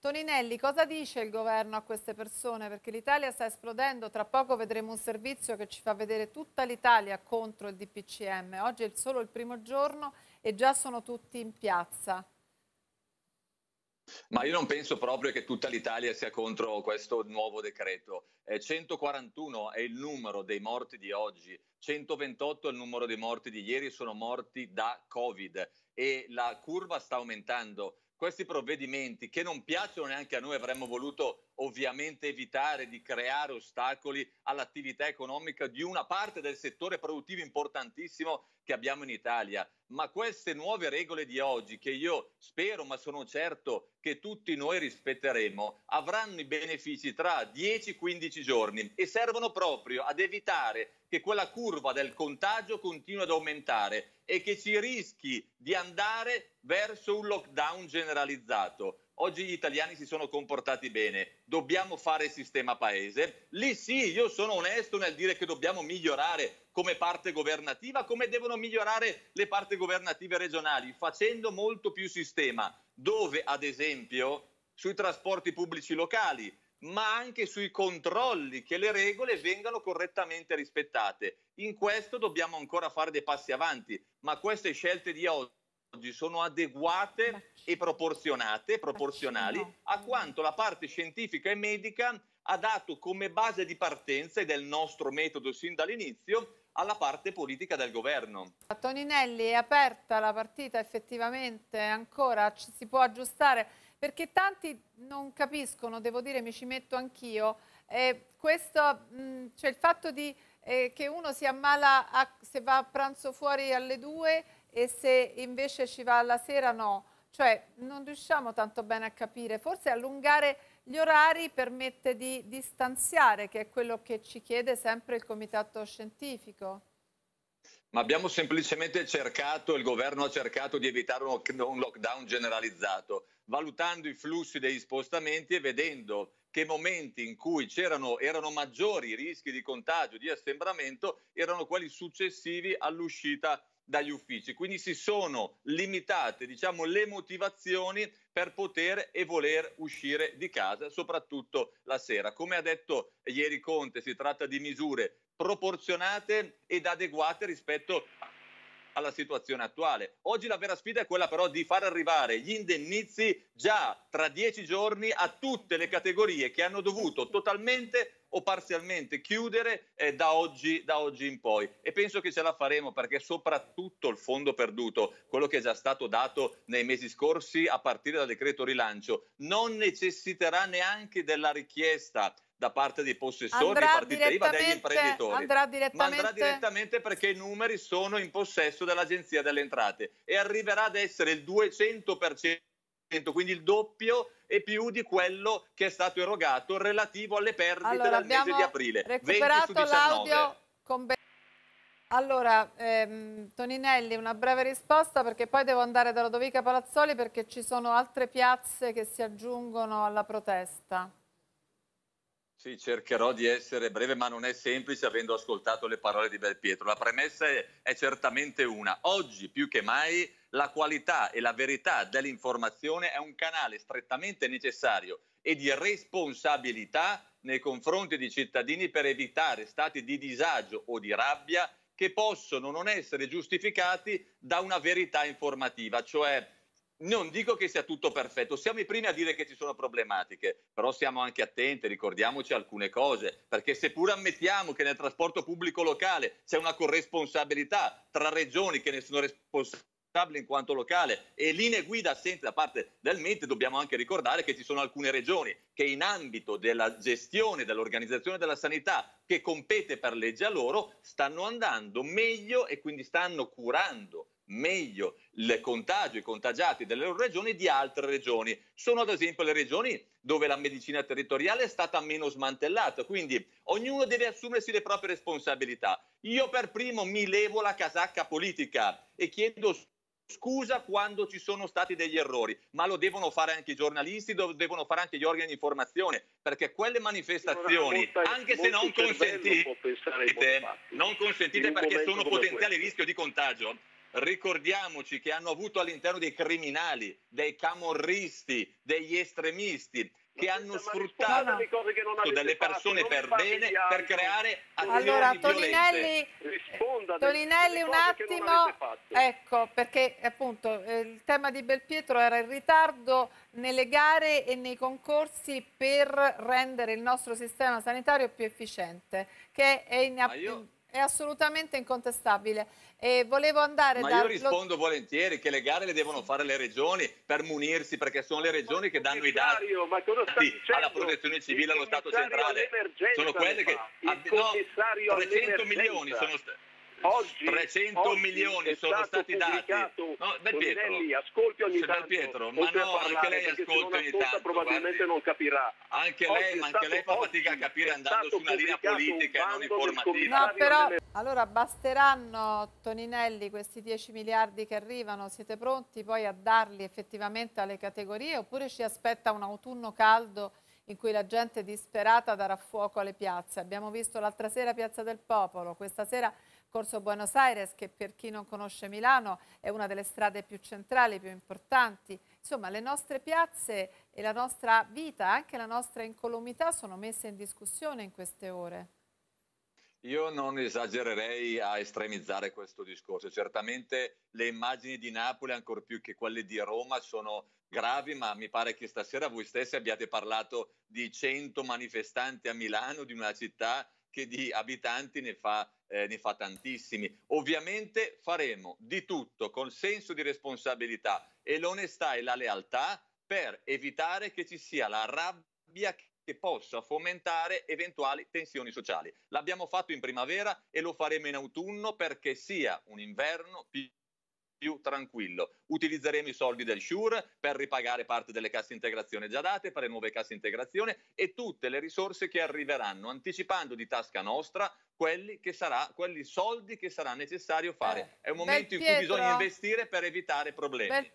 Toninelli, cosa dice il governo a queste persone? Perché l'Italia sta esplodendo, tra poco vedremo un servizio che ci fa vedere tutta l'Italia contro il DPCM. Oggi è solo il primo giorno e già sono tutti in piazza. Ma io non penso proprio che tutta l'Italia sia contro questo nuovo decreto. Eh, 141 è il numero dei morti di oggi, 128 è il numero dei morti di ieri, sono morti da Covid e la curva sta aumentando. Questi provvedimenti che non piacciono neanche a noi, avremmo voluto ovviamente evitare di creare ostacoli all'attività economica di una parte del settore produttivo importantissimo che abbiamo in Italia. Ma queste nuove regole di oggi, che io spero, ma sono certo che tutti noi rispetteremo, avranno i benefici tra 10-15 giorni e servono proprio ad evitare che quella curva del contagio continui ad aumentare e che ci rischi di andare verso un lockdown generalizzato. Oggi gli italiani si sono comportati bene, dobbiamo fare il sistema paese. Lì sì, io sono onesto nel dire che dobbiamo migliorare come parte governativa, come devono migliorare le parti governative regionali, facendo molto più sistema, dove ad esempio sui trasporti pubblici locali, ma anche sui controlli che le regole vengano correttamente rispettate. In questo dobbiamo ancora fare dei passi avanti, ma queste scelte di oggi oggi sono adeguate e proporzionate, proporzionali a quanto la parte scientifica e medica ha dato come base di partenza, ed è il nostro metodo sin dall'inizio, alla parte politica del governo. Toninelli, è aperta la partita effettivamente ancora? Ci si può aggiustare? Perché tanti non capiscono, devo dire, mi ci metto anch'io, eh, questo, mh, cioè il fatto di, eh, che uno si ammala a, se va a pranzo fuori alle due e se invece ci va alla sera no. Cioè non riusciamo tanto bene a capire, forse allungare gli orari permette di distanziare, che è quello che ci chiede sempre il comitato scientifico. Ma abbiamo semplicemente cercato, il governo ha cercato di evitare un lockdown generalizzato, valutando i flussi degli spostamenti e vedendo che momenti in cui c'erano, erano maggiori i rischi di contagio, di assembramento, erano quelli successivi all'uscita dagli uffici. Quindi si sono limitate diciamo, le motivazioni per poter e voler uscire di casa, soprattutto la sera. Come ha detto ieri Conte, si tratta di misure proporzionate ed adeguate rispetto alla situazione attuale. Oggi la vera sfida è quella però di far arrivare gli indennizi già tra dieci giorni a tutte le categorie che hanno dovuto totalmente o parzialmente chiudere eh, da, oggi, da oggi in poi. E penso che ce la faremo perché soprattutto il fondo perduto, quello che è già stato dato nei mesi scorsi a partire dal decreto rilancio, non necessiterà neanche della richiesta da parte dei possessori andrà di IVA degli imprenditori. Andrà direttamente... Ma andrà direttamente perché i numeri sono in possesso dell'Agenzia delle Entrate e arriverà ad essere il 200%, quindi il doppio e più di quello che è stato erogato relativo alle perdite allora, del mese di aprile. Recuperato l'audio con allora, ehm, Toninelli, una breve risposta perché poi devo andare da Lodovica Palazzoli perché ci sono altre piazze che si aggiungono alla protesta. Sì, cercherò di essere breve, ma non è semplice avendo ascoltato le parole di Belpietro. La premessa è, è, certamente una. Oggi più che mai la qualità e la verità dell'informazione è un canale strettamente necessario e di responsabilità nei confronti dei cittadini per evitare stati di disagio o di rabbia che possono non essere giustificati da una verità informativa, cioè non dico che sia tutto perfetto, siamo i primi a dire che ci sono problematiche, però siamo anche attenti, ricordiamoci alcune cose, perché seppur ammettiamo che nel trasporto pubblico locale c'è una corresponsabilità tra regioni che ne sono responsabili in quanto locale e linee guida assenti da parte del Mente, dobbiamo anche ricordare che ci sono alcune regioni che in ambito della gestione dell'organizzazione della sanità che compete per legge a loro stanno andando meglio e quindi stanno curando meglio il contagio, i contagiati delle loro regioni di altre regioni. Sono ad esempio le regioni dove la medicina territoriale è stata meno smantellata, quindi ognuno deve assumersi le proprie responsabilità. Io per primo mi levo la casacca politica e chiedo scusa quando ci sono stati degli errori, ma lo devono fare anche i giornalisti, lo devono fare anche gli organi di informazione, perché quelle manifestazioni, anche se non consentite, non consentite perché sono potenziale rischio di contagio, ricordiamoci che hanno avuto all'interno dei criminali, dei camorristi, degli estremisti, che hanno sfruttato delle persone per bene per creare azioni allora, Toninelli, Toninelli un attimo, ecco perché appunto eh, il tema di Belpietro era il ritardo nelle gare e nei concorsi per rendere il nostro sistema sanitario più efficiente, che è, in, è assolutamente incontestabile. E volevo andare Ma da... io rispondo lo... volentieri che le gare le devono fare le regioni per munirsi, perché sono le regioni che danno i dati alla protezione civile allo Stato centrale. Sono quelle che... No, 300 milioni sono stati Oggi, 300 oggi milioni sono stati dati. No, Bel Pietro, ascolti ogni tanto. Pietro, ma no, anche lei ascolta ogni tanto. Probabilmente guardi. non capirà. Anche lei, ma anche lei fa fatica a capire andando su una linea politica e non informativa. No, però, allora basteranno, Toninelli, questi 10 miliardi che arrivano? Siete pronti poi a darli effettivamente alle categorie oppure ci aspetta un autunno caldo in cui la gente disperata darà fuoco alle piazze? Abbiamo visto l'altra sera Piazza del Popolo, questa sera Corso Buenos Aires, che per chi non conosce Milano è una delle strade più centrali, più importanti. Insomma, le nostre piazze e la nostra vita, anche la nostra incolumità sono messe in discussione in queste ore. Io non esagererei a estremizzare questo discorso. Certamente le immagini di Napoli, ancor più che quelle di Roma, sono gravi, ma mi pare che stasera voi stessi abbiate parlato di 100 manifestanti a Milano, di una città che di abitanti ne fa, eh, ne fa tantissimi. Ovviamente faremo di tutto col senso di responsabilità e l'onestà e la lealtà per evitare che ci sia la rabbia che possa fomentare eventuali tensioni sociali. L'abbiamo fatto in primavera e lo faremo in autunno perché sia un inverno più più tranquillo. Utilizzeremo i soldi del SURE per ripagare parte delle casse integrazione già date, fare nuove casse integrazione e tutte le risorse che arriveranno, anticipando di tasca nostra quelli, che sarà, quelli soldi che sarà necessario fare. Eh, È un momento in cui bisogna investire per evitare problemi.